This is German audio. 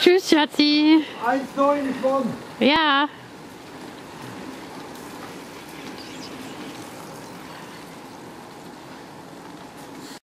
Tschüss, Schatzi. 1,9 ich gewonnen. Ja.